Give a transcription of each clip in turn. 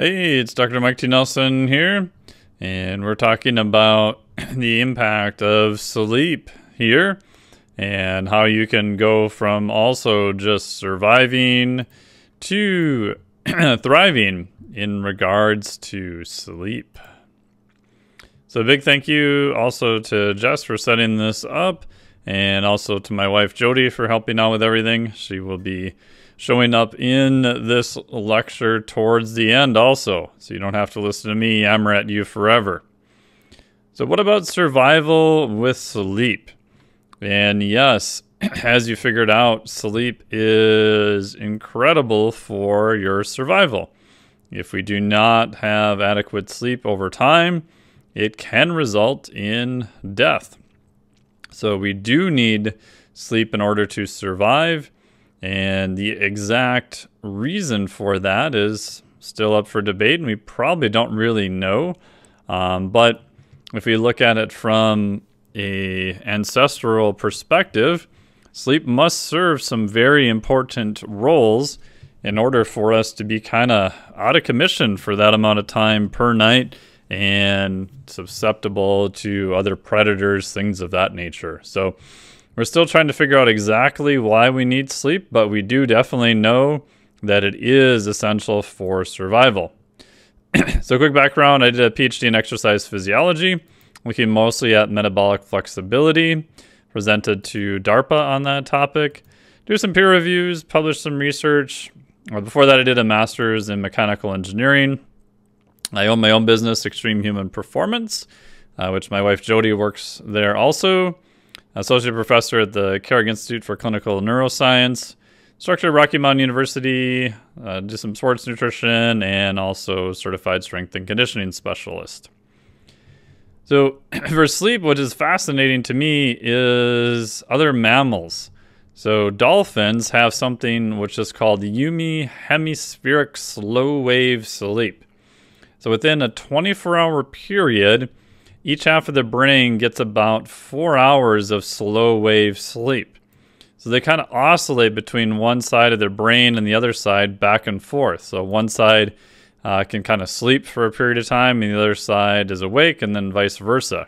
Hey, it's Dr. Mike T. Nelson here, and we're talking about the impact of sleep here and how you can go from also just surviving to thriving in regards to sleep. So, big thank you also to Jess for setting this up, and also to my wife Jodie for helping out with everything. She will be showing up in this lecture towards the end also. So you don't have to listen to me yammer at you forever. So what about survival with sleep? And yes, as you figured out, sleep is incredible for your survival. If we do not have adequate sleep over time, it can result in death. So we do need sleep in order to survive. And the exact reason for that is still up for debate, and we probably don't really know. Um, but if we look at it from a ancestral perspective, sleep must serve some very important roles in order for us to be kind of out of commission for that amount of time per night and susceptible to other predators, things of that nature. So we're still trying to figure out exactly why we need sleep, but we do definitely know that it is essential for survival. so, quick background I did a PhD in exercise physiology, looking mostly at metabolic flexibility, presented to DARPA on that topic, do some peer reviews, published some research. Before that, I did a master's in mechanical engineering. I own my own business, Extreme Human Performance, uh, which my wife Jodie works there also associate professor at the Carrick Institute for Clinical Neuroscience, instructor at Rocky Mountain University, uh, do some sports nutrition, and also certified strength and conditioning specialist. So, for sleep, what is fascinating to me is other mammals. So, dolphins have something which is called unihemispheric slow wave sleep. So, within a 24 hour period, each half of the brain gets about four hours of slow wave sleep. So they kind of oscillate between one side of their brain and the other side back and forth. So one side uh, can kind of sleep for a period of time, and the other side is awake, and then vice versa.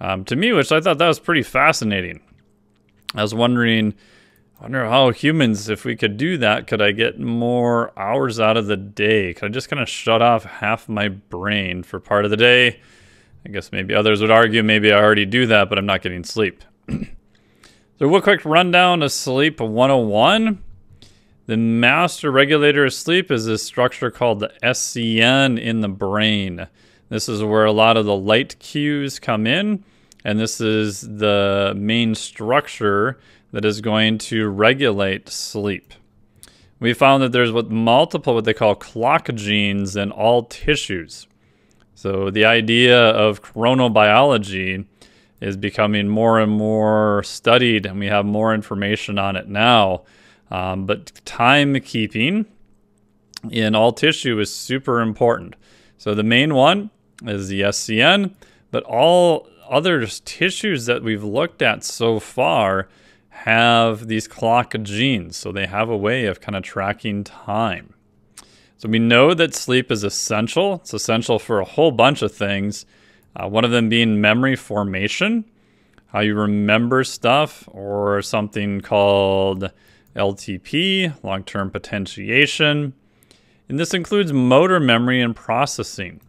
Um, to me, which I thought that was pretty fascinating. I was wondering, I wonder how humans, if we could do that, could I get more hours out of the day? Could I just kind of shut off half my brain for part of the day? I guess maybe others would argue maybe I already do that, but I'm not getting sleep. so, real quick rundown of sleep 101. The master regulator of sleep is this structure called the SCN in the brain. This is where a lot of the light cues come in, and this is the main structure that is going to regulate sleep. We found that there's what multiple what they call clock genes in all tissues. So the idea of chronobiology is becoming more and more studied, and we have more information on it now. Um, but timekeeping in all tissue is super important. So the main one is the SCN, but all other tissues that we've looked at so far have these clock genes. So they have a way of kind of tracking time. So we know that sleep is essential. It's essential for a whole bunch of things. Uh, one of them being memory formation, how you remember stuff, or something called LTP, long term potentiation. And this includes motor memory and processing.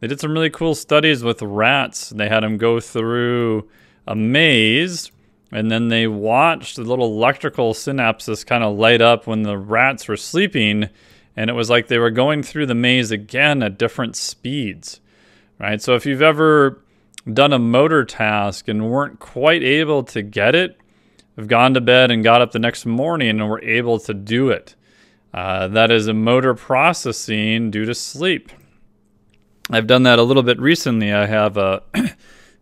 They did some really cool studies with rats. They had them go through a maze and then they watched the little electrical synapses kind of light up when the rats were sleeping and it was like they were going through the maze again at different speeds, right? So if you've ever done a motor task and weren't quite able to get it, have gone to bed and got up the next morning and were able to do it. Uh, that is a motor processing due to sleep. I've done that a little bit recently. I have a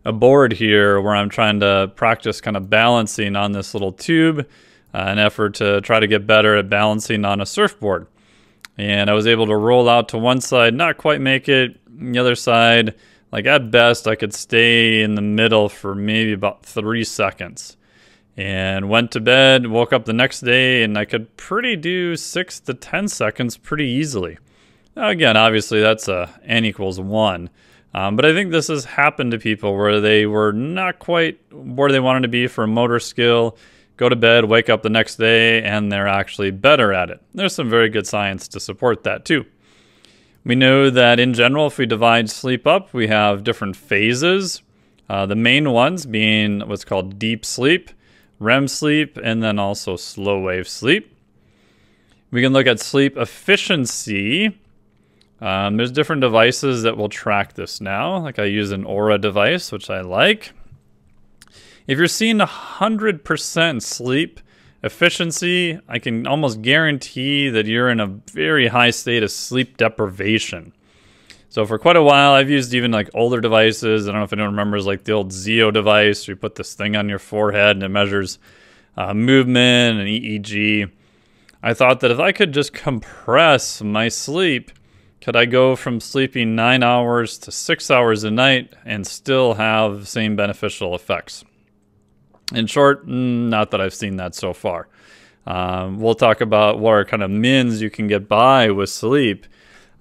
a board here where I'm trying to practice kind of balancing on this little tube, uh, an effort to try to get better at balancing on a surfboard and I was able to roll out to one side, not quite make it. The other side, like at best, I could stay in the middle for maybe about three seconds. And went to bed, woke up the next day, and I could pretty do six to 10 seconds pretty easily. Now, Again, obviously that's a n equals 1. Um, but I think this has happened to people where they were not quite where they wanted to be for motor skill, go to bed, wake up the next day, and they're actually better at it. There's some very good science to support that too. We know that in general, if we divide sleep up, we have different phases. Uh, the main ones being what's called deep sleep, REM sleep, and then also slow wave sleep. We can look at sleep efficiency. Um, there's different devices that will track this now. Like I use an Oura device, which I like. If you're seeing 100% sleep efficiency, I can almost guarantee that you're in a very high state of sleep deprivation. So for quite a while, I've used even like older devices. I don't know if anyone remembers like the old Zeo device. You put this thing on your forehead and it measures uh, movement and EEG. I thought that if I could just compress my sleep, could I go from sleeping nine hours to six hours a night and still have the same beneficial effects? In short, not that I've seen that so far. Um, we'll talk about what are kind of mins you can get by with sleep.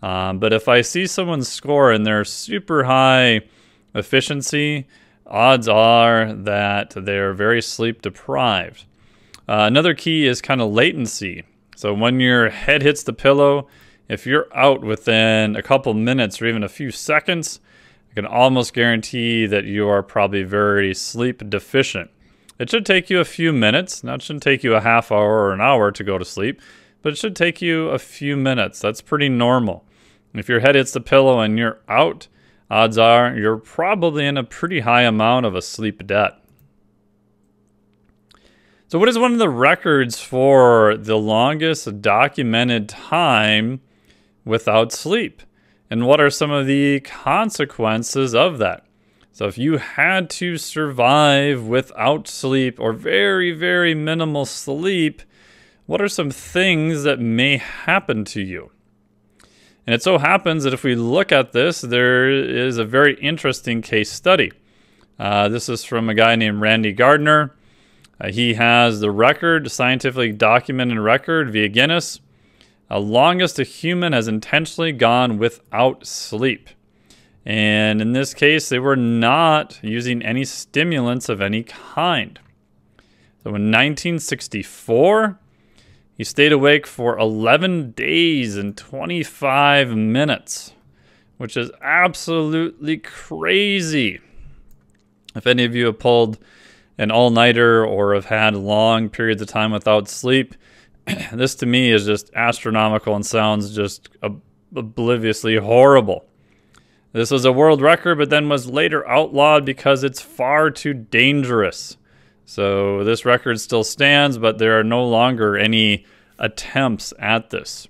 Um, but if I see someone's score and they're super high efficiency, odds are that they're very sleep deprived. Uh, another key is kind of latency. So when your head hits the pillow, if you're out within a couple minutes or even a few seconds, I can almost guarantee that you are probably very sleep deficient. It should take you a few minutes. Now, it shouldn't take you a half hour or an hour to go to sleep, but it should take you a few minutes. That's pretty normal. If your head hits the pillow and you're out, odds are you're probably in a pretty high amount of a sleep debt. So, what is one of the records for the longest documented time without sleep? And what are some of the consequences of that? So if you had to survive without sleep or very, very minimal sleep, what are some things that may happen to you? And it so happens that if we look at this, there is a very interesting case study. Uh, this is from a guy named Randy Gardner. Uh, he has the record, scientifically documented record via Guinness, uh, longest a human has intentionally gone without sleep. And in this case, they were not using any stimulants of any kind. So in 1964, he stayed awake for 11 days and 25 minutes, which is absolutely crazy. If any of you have pulled an all nighter or have had long periods of time without sleep, this to me is just astronomical and sounds just ob- obliviously horrible. This was a world record, but then was later outlawed because it's far too dangerous. So this record still stands, but there are no longer any attempts at this.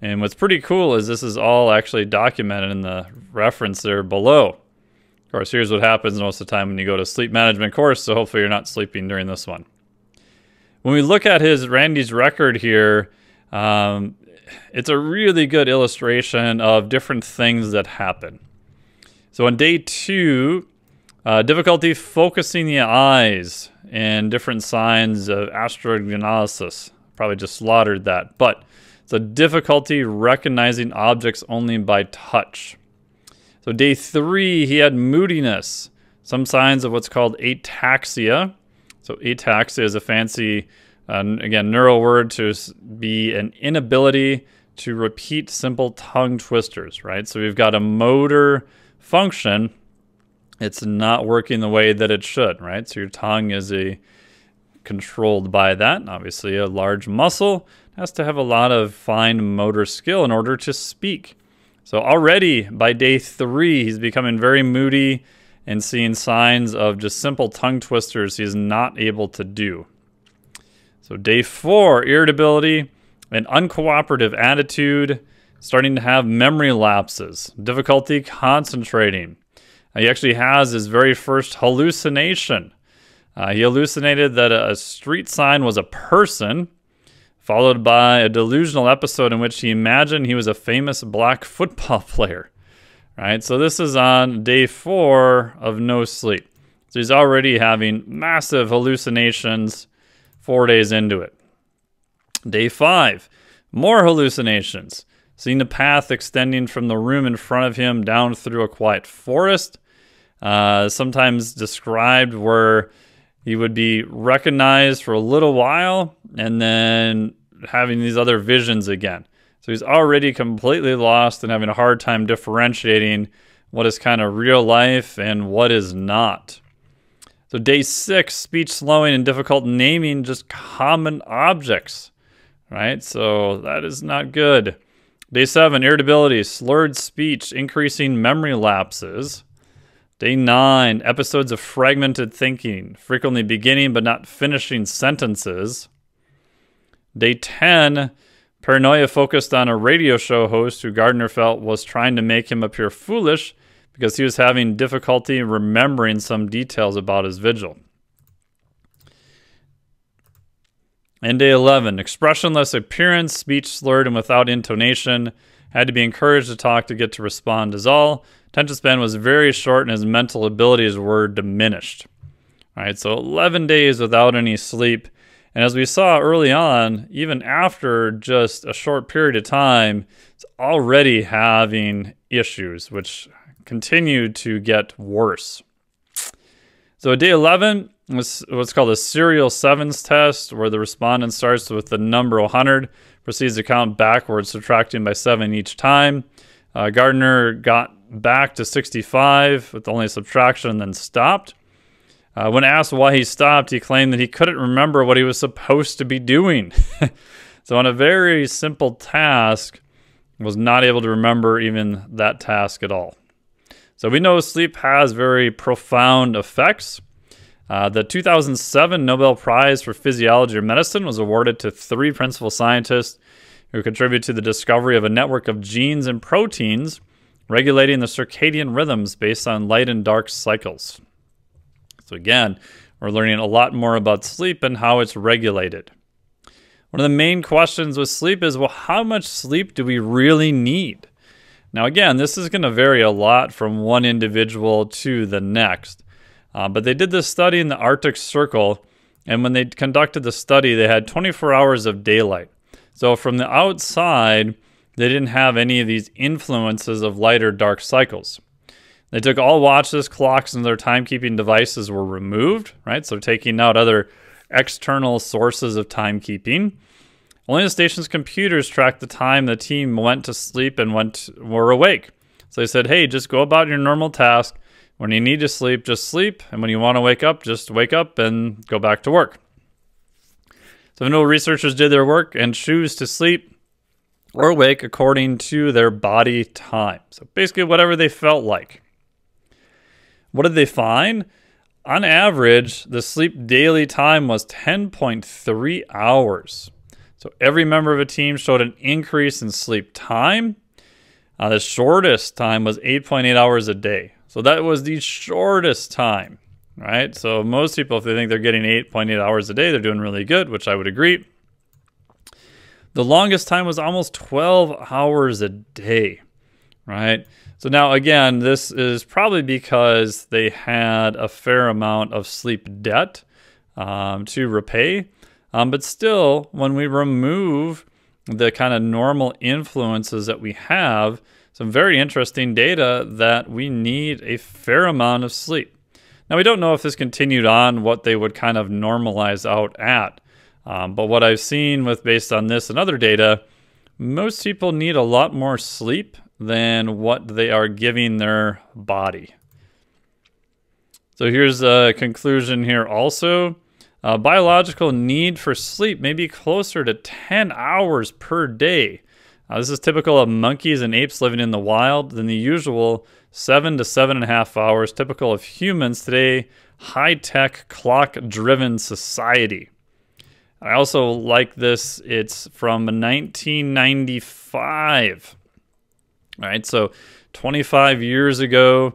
And what's pretty cool is this is all actually documented in the reference there below. Of course, here's what happens most of the time when you go to sleep management course, so hopefully you're not sleeping during this one. When we look at his Randy's record here, um, it's a really good illustration of different things that happen. So on day two, uh, difficulty focusing the eyes and different signs of astrognosis. Probably just slaughtered that. But it's a difficulty recognizing objects only by touch. So day three, he had moodiness, some signs of what's called ataxia. So ataxia is a fancy, uh, again, neural word to be an inability to repeat simple tongue twisters, right? So we've got a motor function, it's not working the way that it should, right? So your tongue is a controlled by that. Obviously, a large muscle has to have a lot of fine motor skill in order to speak. So already by day three, he's becoming very moody and seeing signs of just simple tongue twisters he's not able to do. So day four, irritability, an uncooperative attitude, starting to have memory lapses, difficulty concentrating. He actually has his very first hallucination. Uh, he hallucinated that a street sign was a person, followed by a delusional episode in which he imagined he was a famous black football player. Right, so this is on day four of no sleep. So he's already having massive hallucinations four days into it. Day five, more hallucinations. Seeing the path extending from the room in front of him down through a quiet forest. Uh, sometimes described where he would be recognized for a little while and then having these other visions again. So he's already completely lost and having a hard time differentiating what is kind of real life and what is not. So, day six, speech slowing and difficult naming just common objects, right? So, that is not good. Day seven, irritability, slurred speech, increasing memory lapses. Day nine, episodes of fragmented thinking, frequently beginning but not finishing sentences. Day 10, paranoia focused on a radio show host who Gardner felt was trying to make him appear foolish because he was having difficulty remembering some details about his vigil. And day 11, expressionless appearance, speech slurred and without intonation, had to be encouraged to talk to get to respond is all. Attention span was very short and his mental abilities were diminished. All right, so 11 days without any sleep. And as we saw early on, even after just a short period of time, it's already having issues, which continued to get worse. So day 11 was what's called a serial sevens test, where the respondent starts with the number 100, proceeds to count backwards, subtracting by seven each time. Uh, Gardner got back to 65 with only subtraction and then stopped. Uh, when asked why he stopped, he claimed that he couldn't remember what he was supposed to be doing. so, on a very simple task, was not able to remember even that task at all. So we know sleep has very profound effects. Uh, the 2007 Nobel Prize for Physiology or Medicine was awarded to three principal scientists who contributed to the discovery of a network of genes and proteins regulating the circadian rhythms based on light and dark cycles. So, again, we're learning a lot more about sleep and how it's regulated. One of the main questions with sleep is well, how much sleep do we really need? Now, again, this is going to vary a lot from one individual to the next. Uh, but they did this study in the Arctic Circle, and when they conducted the study, they had 24 hours of daylight. So from the outside, they didn't have any of these influences of light or dark cycles. They took all watches, clocks, and their timekeeping devices were removed, right? So taking out other external sources of timekeeping. Only the station's computers tracked the time the team went to sleep and went were awake. So they said, "Hey, just go about your normal task. When you need to sleep, just sleep, and when you want to wake up, just wake up and go back to work." So no researchers did their work and choose to sleep or wake according to their body time. So basically, whatever they felt like. What did they find? On average, the sleep daily time was 10.3 hours. So every member of a team showed an increase in sleep time. Uh, the shortest time was 8.8 hours a day. So that was the shortest time, right? So most people, if they think they're getting 8.8 hours a day, they're doing really good, which I would agree. The longest time was almost 12 hours a day, right? So now, again, this is probably because they had a fair amount of sleep debt um, to repay. Um, but still, when we remove the kind of normal influences that we have, some very interesting data that we need a fair amount of sleep. Now, we don't know if this continued on what they would kind of normalize out at. Um, but what I've seen with based on this and other data, most people need a lot more sleep than what they are giving their body. So here's a conclusion here also. Uh, biological need for sleep may be closer to 10 hours per day. Uh, this is typical of monkeys and apes living in the wild than the usual seven to seven and a half hours typical of humans today, high tech, clock driven society. I also like this. It's from 1995. All right, so 25 years ago,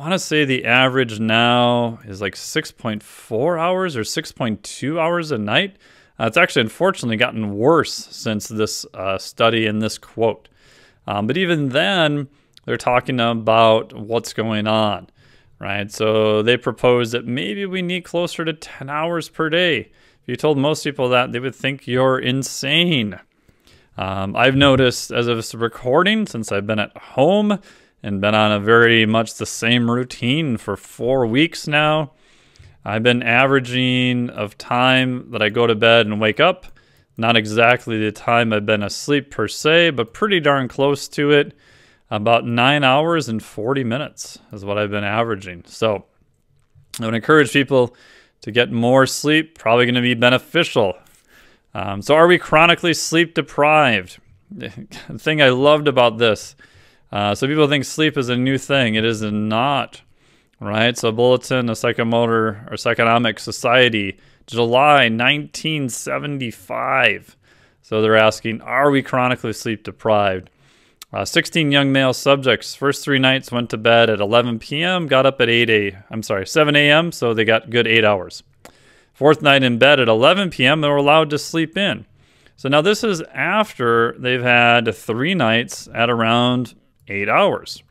want to say the average now is like 6.4 hours or 6.2 hours a night. Uh, it's actually unfortunately gotten worse since this uh, study and this quote. Um, but even then, they're talking about what's going on, right? So they propose that maybe we need closer to 10 hours per day. If you told most people that, they would think you're insane. Um, I've noticed as of this recording, since I've been at home and been on a very much the same routine for four weeks now, I've been averaging of time that I go to bed and wake up. Not exactly the time I've been asleep per se, but pretty darn close to it. About nine hours and 40 minutes is what I've been averaging. So I would encourage people to get more sleep, probably going to be beneficial. Um, so, are we chronically sleep deprived? the thing I loved about this. Uh, so, people think sleep is a new thing. It is not, right? So, Bulletin of Psychomotor or Psychonomic Society, July 1975. So, they're asking, are we chronically sleep deprived? Uh, 16 young male subjects, first three nights went to bed at 11 p.m., got up at 8 a. I'm sorry, 7 a.m., so they got good eight hours. Fourth night in bed at 11 p.m., they were allowed to sleep in. So now this is after they've had three nights at around eight hours.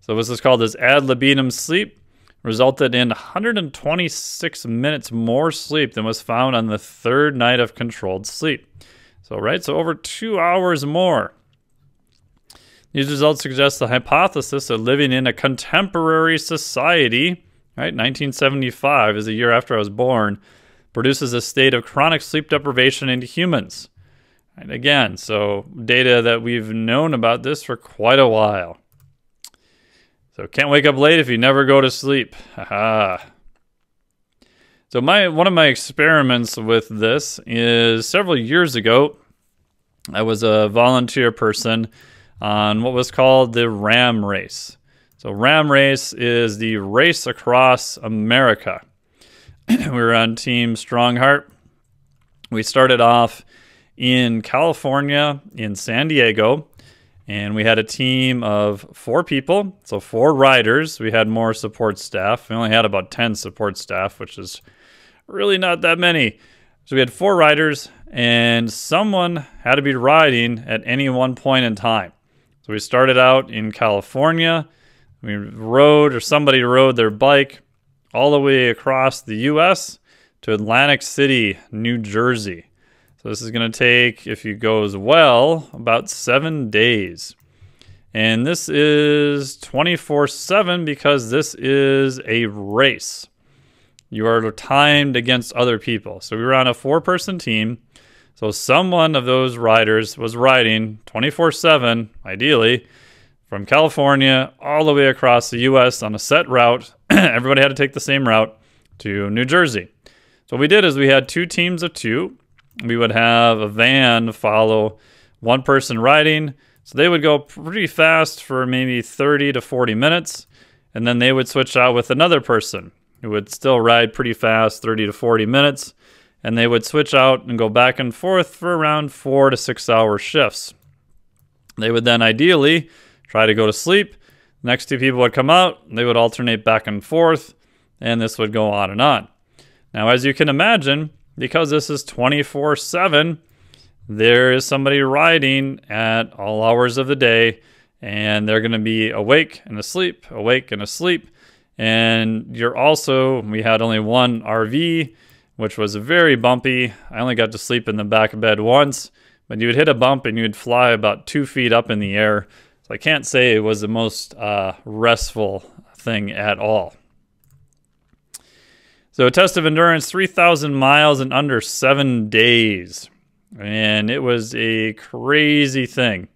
So this is called as ad libitum sleep, resulted in 126 minutes more sleep than was found on the third night of controlled sleep. So, right, so over two hours more. These results suggest the hypothesis that living in a contemporary society, right, 1975 is the year after I was born, produces a state of chronic sleep deprivation in humans. And again, so data that we've known about this for quite a while. So can't wake up late if you never go to sleep. Haha. So my one of my experiments with this is several years ago. I was a volunteer person on what was called the RAAM Race. So, RAAM Race is the race across America. we were on Team Strongheart. We started off in California, in San Diego, and we had a team of four people, so four riders. We had more support staff. We only had about 10 support staff, which is really not that many. So we had four riders, and someone had to be riding at any one point in time. So we started out in California. We rode, or somebody rode their bike all the way across the U.S. to Atlantic City, New Jersey. So this is going to take, if it goes well, about seven days. And this is 24 7 because this is a race. You are timed against other people. So we were on a four person team. So someone of those riders was riding 24 7, ideally, from California all the way across the US on a set route. Everybody had to take the same route to New Jersey. So what we did is we had two teams of two. We would have a van follow one person riding. So they would go pretty fast for maybe 30 to 40 minutes. And then they would switch out with another person who would still ride pretty fast, 30 to 40 minutes and they would switch out and go back and forth for around four to six hour shifts. They would then ideally try to go to sleep. next two people would come out, they would alternate back and forth, and this would go on and on. Now, as you can imagine, because this is 24 7, there is somebody riding at all hours of the day, and they're going to be awake and asleep, awake and asleep. And you're also, we had only one RV which was very bumpy. I only got to sleep in the back bed once, but you would hit a bump and you'd fly about two feet up in the air. So I can't say it was the most uh, restful thing at all. So a test of endurance, 3,000 miles in under seven days. And it was a crazy thing.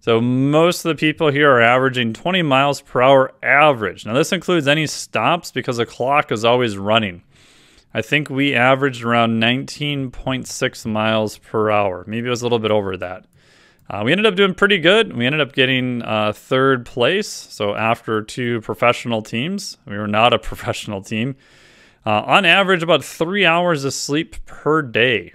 So most of the people here are averaging 20 miles per hour average. Now this includes any stops because the clock is always running. I think we averaged around 19.6 miles per hour. Maybe it was a little bit over that. Uh, we ended up doing pretty good. We ended up getting uh, third place. So after two professional teams, we were not a professional team. Uh, on average, about three hours of sleep per day.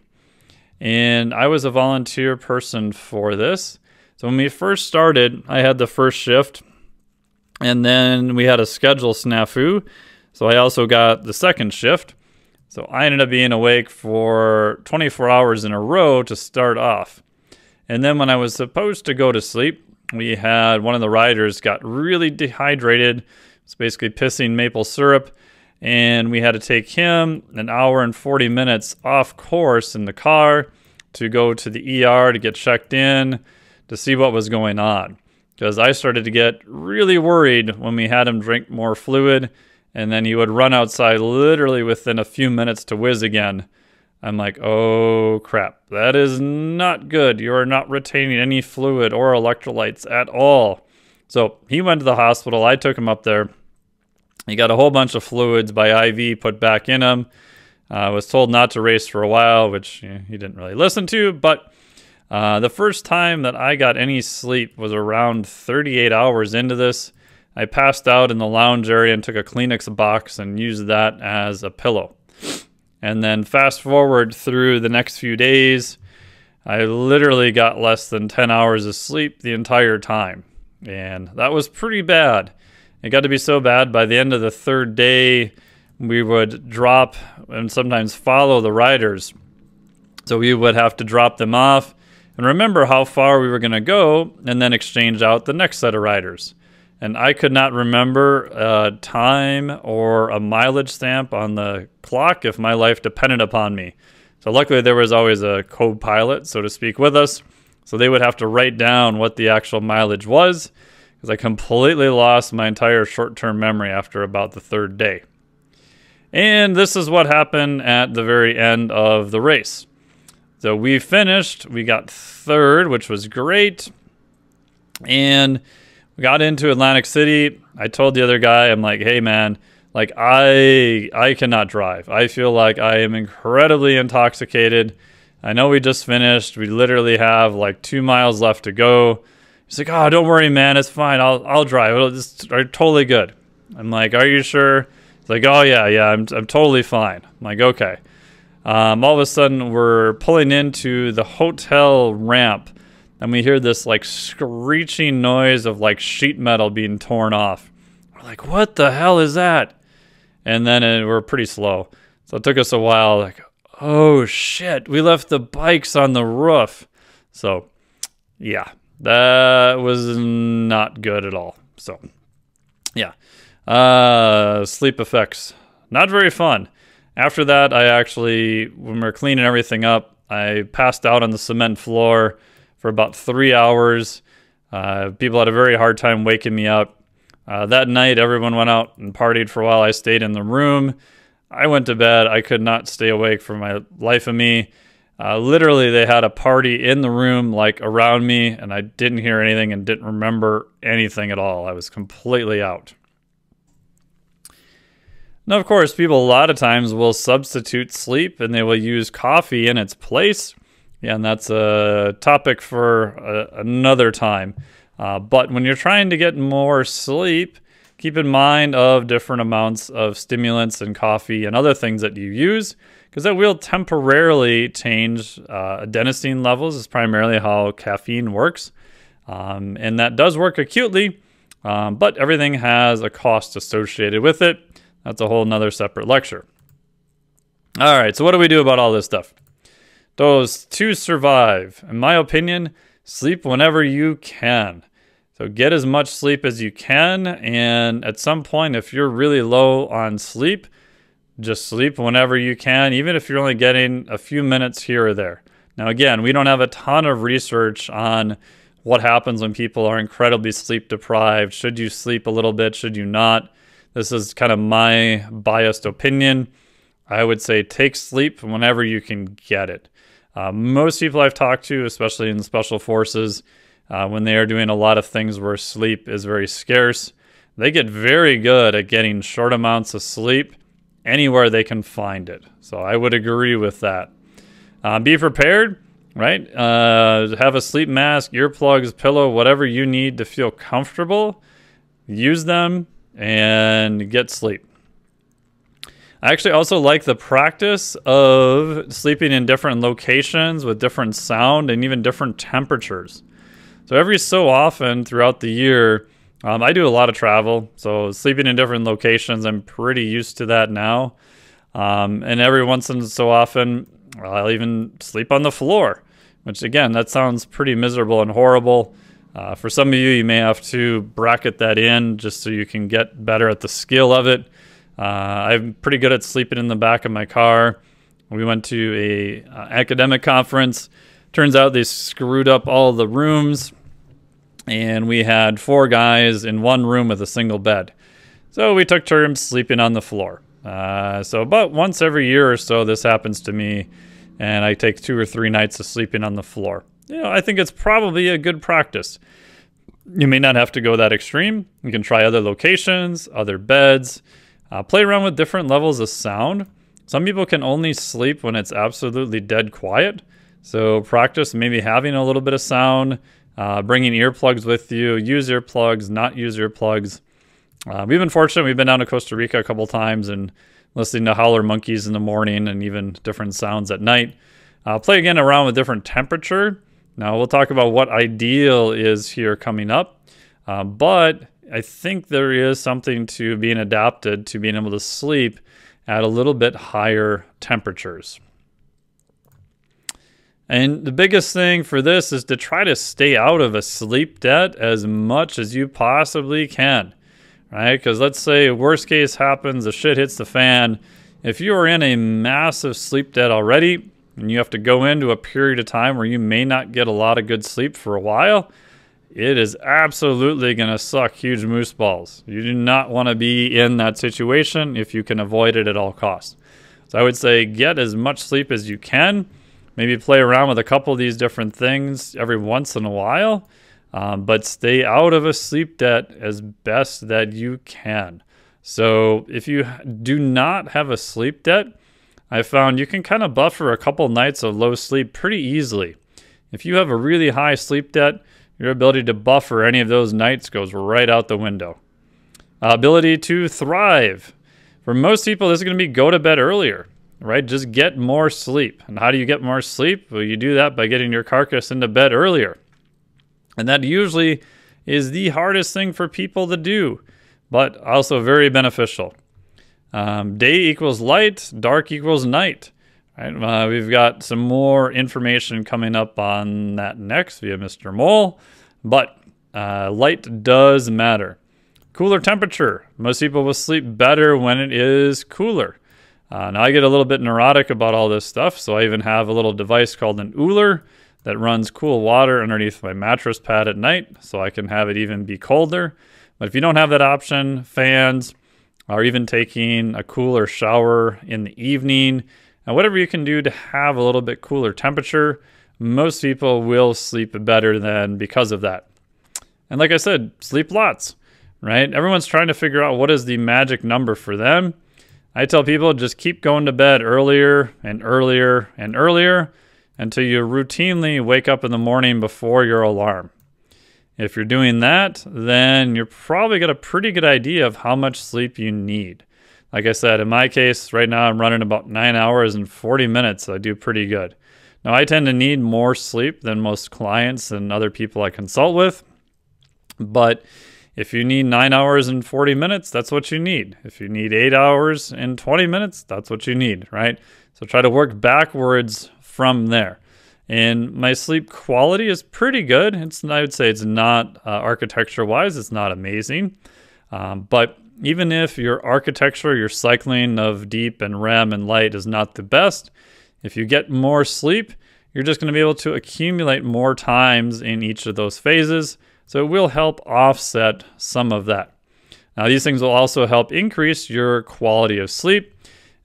And I was a volunteer person for this. So when we first started, I had the first shift, and then we had a schedule snafu. So I also got the second shift. So I ended up being awake for 24 hours in a row to start off. And then when I was supposed to go to sleep, we had one of the riders got really dehydrated. It's basically pissing maple syrup. And we had to take him an hour and 40 minutes off course in the car to go to the ER to get checked in to see what was going on. Because I started to get really worried when we had him drink more fluid and then he would run outside literally within a few minutes to whiz again. I'm like, oh crap, that is not good. You are not retaining any fluid or electrolytes at all. So he went to the hospital. I took him up there. He got a whole bunch of fluids by IV put back in him. I uh, was told not to race for a while, which you know, he didn't really listen to. But uh, the first time that I got any sleep was around 38 hours into this. I passed out in the lounge area and took a Kleenex box and used that as a pillow. And then fast forward through the next few days, I literally got less than 10 hours of sleep the entire time. And that was pretty bad. It got to be so bad by the end of the third day, we would drop and sometimes follow the riders. So we would have to drop them off and remember how far we were going to go and then exchange out the next set of riders. And I could not remember a time or a mileage stamp on the clock if my life depended upon me. So luckily there was always a co-pilot, so to speak, with us. So they would have to write down what the actual mileage was I completely lost my entire short-term memory after about the third day. And this is what happened at the very end of the race. So we finished, we got third, which was great. And we got into Atlantic City. I told the other guy, I'm like, hey man, like I I cannot drive. I feel like I am incredibly intoxicated. I know we just finished. We literally have like two miles left to go. He's like, oh, don't worry, man. It's fine. I'll I'll drive. It'll just are totally good. I'm like, are you sure? It's like, oh yeah, yeah, I'm I'm totally fine. I'm like, okay. Um, all of a sudden, we're pulling into the hotel ramp, and we hear this like screeching noise of like sheet metal being torn off. We're like, what the hell is that? And then it, we're pretty slow, so it took us a while. Like, oh shit, we left the bikes on the roof. So, yeah, that was not good at all. So, yeah. Uh, sleep effects. Not very fun. After that, I actually, when we are cleaning everything up, I passed out on the cement floor for about three hours. Uh, people had a very hard time waking me up. Uh, that night, everyone went out and partied for a while. I stayed in the room. I went to bed. I could not stay awake for my life of me. Uh, literally, they had a party in the room, like around me, and I didn't hear anything and didn't remember anything at all. I was completely out. Now, of course, people a lot of times will substitute sleep and they will use coffee in its place. Yeah, and that's a topic for a, another time. Uh, but when you're trying to get more sleep, keep in mind of different amounts of stimulants and coffee and other things that you use because that will temporarily change uh, adenosine levels is primarily how caffeine works um, and that does work acutely um, but everything has a cost associated with it that's a whole nother separate lecture. All right, so what do we do about all this stuff? Those to survive, in my opinion, sleep whenever you can. So get as much sleep as you can, and at some point, if you're really low on sleep, just sleep whenever you can, even if you're only getting a few minutes here or there. Now, again, we don't have a ton of research on what happens when people are incredibly sleep deprived. Should you sleep a little bit? Should you not? This is kind of my biased opinion. I would say take sleep whenever you can get it. Uh, most people I've talked to, especially in special forces, uh, when they are doing a lot of things where sleep is very scarce, they get very good at getting short amounts of sleep anywhere they can find it. So I would agree with that. Uh, be prepared, right? Uh, have a sleep mask, earplugs, pillow, whatever you need to feel comfortable. Use them and get sleep. I actually also like the practice of sleeping in different locations with different sound and even different temperatures. So every so often throughout the year, um, I do a lot of travel. So sleeping in different locations, I'm pretty used to that now. Um, and every once in so often, I'll even sleep on the floor, which again, that sounds pretty miserable and horrible. Uh, for some of you, you may have to bracket that in just so you can get better at the skill of it. Uh, I'm pretty good at sleeping in the back of my car We went to a uh, academic conference. Turns out they screwed up all the rooms, and we had four guys in one room with a single bed. So we took turns sleeping on the floor. Uh, so about once every year or so, this happens to me, and I take two or three nights of sleeping on the floor. You know, I think it's probably a good practice. You may not have to go that extreme. You can try other locations, other beds, uh, play around with different levels of sound. Some people can only sleep when it's absolutely dead quiet. So practice maybe having a little bit of sound, uh, bringing earplugs with you, use earplugs, not use earplugs. Uh, we've been fortunate. We've been down to Costa Rica a couple times and listening to howler monkeys in the morning and even different sounds at night. Uh, play again around with different temperature. Now we'll talk about what ideal is here coming up, uh, but I think there is something to being adapted to being able to sleep at a little bit higher temperatures. And the biggest thing for this is to try to stay out of a sleep debt as much as you possibly can, right? Because let's say worst case happens, the shit hits the fan. If you are in a massive sleep debt already and you have to go into a period of time where you may not get a lot of good sleep for a while, it is absolutely going to suck huge moose balls. You do not want to be in that situation if you can avoid it at all costs. So I would say get as much sleep as you can maybe play around with a couple of these different things every once in a while, um, but stay out of a sleep debt as best that you can. So if you do not have a sleep debt, I found you can kind of buffer a couple nights of low sleep pretty easily. If you have a really high sleep debt, your ability to buffer any of those nights goes right out the window. Uh, ability to thrive. For most people, this is going to be go to bed earlier right? Just get more sleep. And how do you get more sleep? Well, you do that by getting your carcass into bed earlier. And that usually is the hardest thing for people to do, but also very beneficial. Um, day equals light, dark equals night. Right? Uh, we've got some more information coming up on that next via Mr. Mole, but uh, light does matter. Cooler temperature. Most people will sleep better when it is cooler. Uh, now I get a little bit neurotic about all this stuff, so I even have a little device called an Ooler that runs cool water underneath my mattress pad at night, so I can have it even be colder. But if you don't have that option, fans, or even taking a cooler shower in the evening, and whatever you can do to have a little bit cooler temperature, most people will sleep better than because of that. And like I said, sleep lots, right? Everyone's trying to figure out what is the magic number for them. I tell people just keep going to bed earlier and earlier and earlier until you routinely wake up in the morning before your alarm. If you're doing that, then you're probably got a pretty good idea of how much sleep you need. Like I said, in my case, right now I'm running about nine hours and 40 minutes. So I do pretty good. Now, I tend to need more sleep than most clients and other people I consult with. But if you need nine hours and 40 minutes, that's what you need. If you need eight hours and 20 minutes, that's what you need, right? So try to work backwards from there. And my sleep quality is pretty good. It's I would say it's not uh, architecture wise, it's not amazing. Um, but even if your architecture, your cycling of deep and REM and light is not the best, if you get more sleep, you're just going to be able to accumulate more times in each of those phases so it will help offset some of that. Now, these things will also help increase your quality of sleep.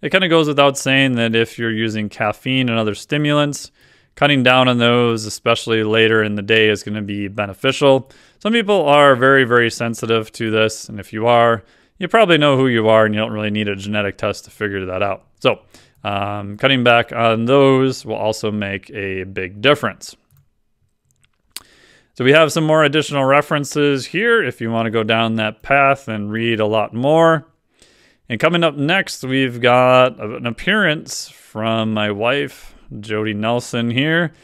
It kind of goes without saying that if you're using caffeine and other stimulants, cutting down on those, especially later in the day, is going to be beneficial. Some people are very, very sensitive to this. And if you are, you probably know who you are and you don't really need a genetic test to figure that out. So, um, cutting back on those will also make a big difference. So we have some more additional references here if you want to go down that path and read a lot more. And coming up next, we've got an appearance from my wife, Jodie Nelson here,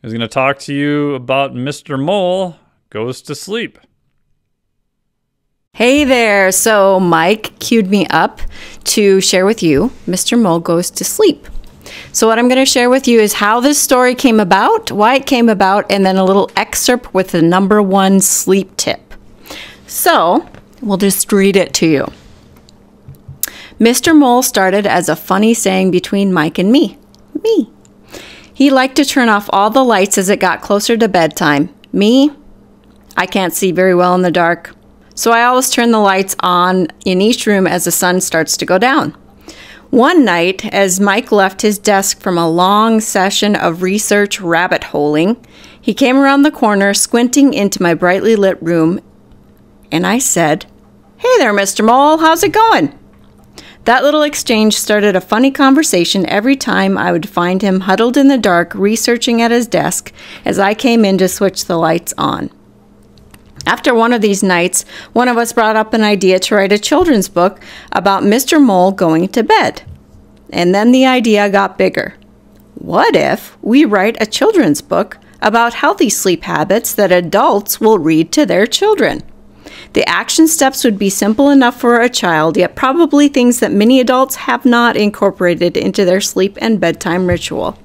who's going to talk to you about Mr. Mole Goes to Sleep. Hey there. So Mike queued me up to share with you Mr. Mole Goes to Sleep. So, what I'm going to share with you is how this story came about, why it came about, and then a little excerpt with the number one sleep tip. So, we'll just read it to you. Mr. Mole started as a funny saying between Mike and me. me. He liked to turn off all the lights as it got closer to bedtime. Me, I can't see very well in the dark, so I always turn the lights on in each room as the sun starts to go down. One night, as Mike left his desk from a long session of research rabbit holing, he came around the corner, squinting into my brightly lit room, and I said, Hey there, Mr. Mole, how's it going? That little exchange started a funny conversation every time I would find him huddled in the dark researching at his desk as I came in to switch the lights on. After one of these nights, one of us brought up an idea to write a children's book about Mr. Mole going to bed. And then the idea got bigger. What if we write a children's book about healthy sleep habits that adults will read to their children? The action steps would be simple enough for a child, yet probably things that many adults have not incorporated into their sleep and bedtime ritual.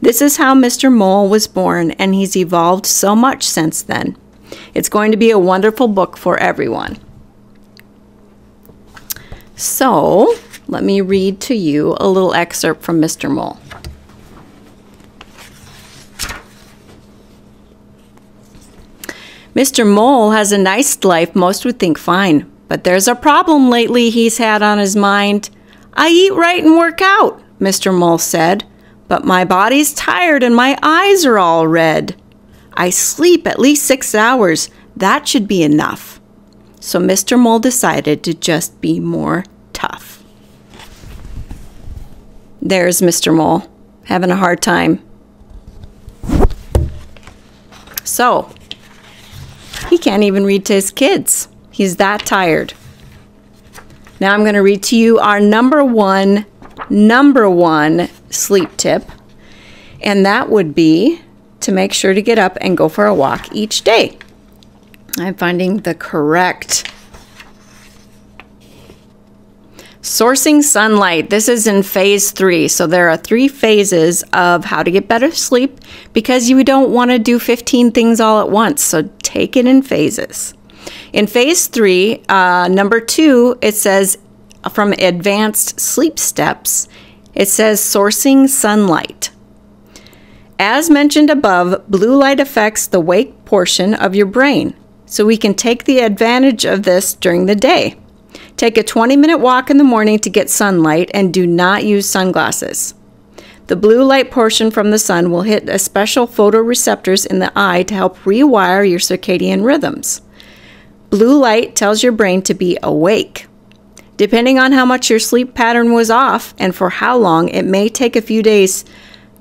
This is how Mr. Mole was born, and he's evolved so much since then. It's going to be a wonderful book for everyone. So, let me read to you a little excerpt from Mr. Mole. Mr. Mole has a nice life most would think fine, but there's a problem lately he's had on his mind. I eat right and work out, Mr. Mole said, but my body's tired and my eyes are all red. I sleep at least six hours. That should be enough. So Mr. Mole decided to just be more tough. There's Mr. Mole, having a hard time. So, he can't even read to his kids. He's that tired. Now I'm going to read to you our number one, number one sleep tip, and that would be to make sure to get up and go for a walk each day. I'm finding the correct Sourcing sunlight. This is in phase three. So there are three phases of how to get better sleep because you don't want to do 15 things all at once. So take it in phases. In phase three, uh, number two, it says from advanced sleep steps, it says sourcing sunlight. As mentioned above, blue light affects the wake portion of your brain, so we can take the advantage of this during the day. Take a 20 minute walk in the morning to get sunlight and do not use sunglasses. The blue light portion from the sun will hit a special photoreceptors in the eye to help rewire your circadian rhythms. Blue light tells your brain to be awake. Depending on how much your sleep pattern was off and for how long, it may take a few days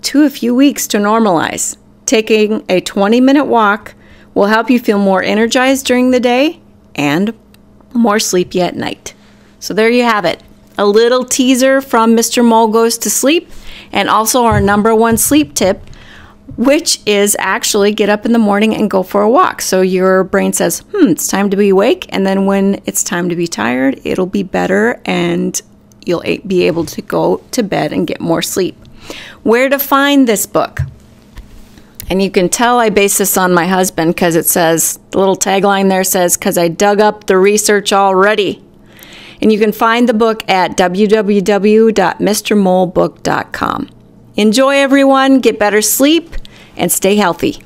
to a few weeks to normalize. Taking a 20 minute walk will help you feel more energized during the day and more sleepy at night. So there you have it. A little teaser from Mr. Mole Goes to Sleep, and also our number one sleep tip, which is actually get up in the morning and go for a walk. So your brain says, hmm, it's time to be awake. And then when it's time to be tired, it'll be better and you'll be able to go to bed and get more sleep. Where to find this book? And you can tell I base this on my husband because it says, the little tagline there says, because I dug up the research already. And you can find the book at www.mrmolebook.com. Enjoy, everyone, get better sleep, and stay healthy.